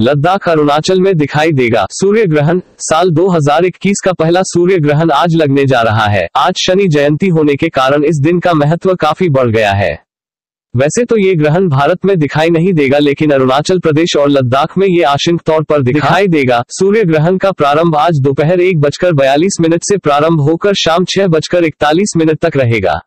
लद्दाख अरुणाचल में दिखाई देगा। सूर्य ग्रहण, साल 2021 का पहला सूर्य ग्रहण आज लगने जा रहा है। आज शनि जयंती होने के कारण इस दिन का महत्व काफ़ी बढ़ गया है। वैसे तो ये ग्रहण भारत में दिखाई नहीं देगा, लेकिन अरुणाचल प्रदेश और लद्दाख में ये आशंक तौर पर दिखाई देगा। सूर्य ग्रहण का प्रारंभ आज दोपहर एक बजकर बयालीस मिनट से प्रारंभ होकर शाम छह बजकर इकतालीस मिनट तक रहेगा।